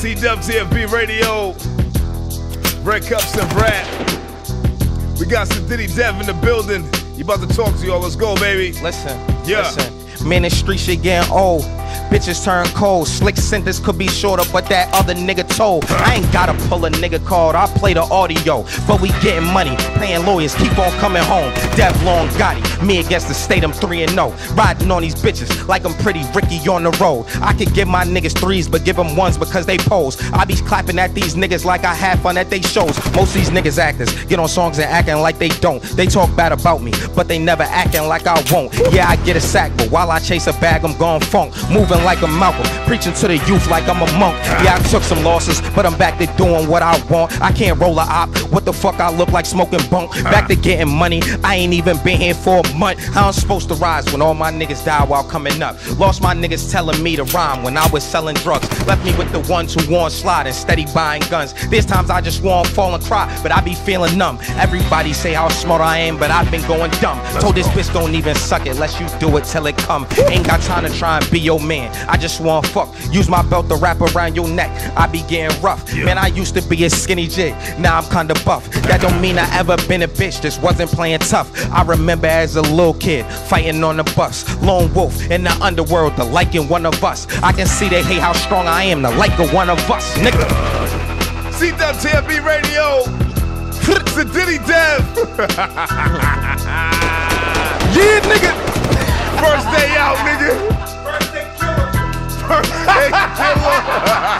CWTFB Radio, Red Cups and Rap. We got Sadiddy Dev in the building. You about to talk to y'all. Let's go, baby. Listen, Yeah. listen. Man, this street shit getting old. Bitches turn cold. Slick sentence could be shorter, but that other nigga told. I ain't gotta pull a nigga card. I play the audio. But we getting money, paying lawyers, keep on coming home. Dev Long Gotti, me against the state, I'm 3 and 0. Riding on these bitches like I'm pretty Ricky on the road. I could give my niggas threes, but give them ones because they pose. I be clapping at these niggas like I had fun at they shows. Most of these niggas actors get on songs and acting like they don't. They talk bad about me, but they never acting like I won't. Yeah, I get a sack, but while I chase a bag, I'm going funk. Moving like a Malcolm, preaching to the youth like I'm a monk. Yeah, I took some losses, but I'm back to doing what I want. I can't roll a op. What the fuck I look like smoking bunk? Back to getting money. I ain't even been here for a month. How I'm supposed to rise when all my niggas die while coming up? Lost my niggas telling me to rhyme when I was selling drugs. Left me with the ones who want slide and steady buying guns. There's times I just want to fall and cry, but I be feeling numb. Everybody say how smart I am, but I've been going dumb. Told this bitch don't even suck it, unless you do it till it come. Ain't got time to try and be your man. I just want fuck. Use my belt to wrap around your neck. I be getting rough. Man, I used to be a skinny jig. Now I'm kinda buff. That don't mean I ever been a bitch. Just wasn't playing tough. I remember as a little kid fighting on the bus. Lone wolf in the underworld, the liking one of us. I can see they hate how strong I am, the like of one of us, nigga. CWTFB Radio. It's the Diddy Dev. yeah, nigga. First day out, nigga. First day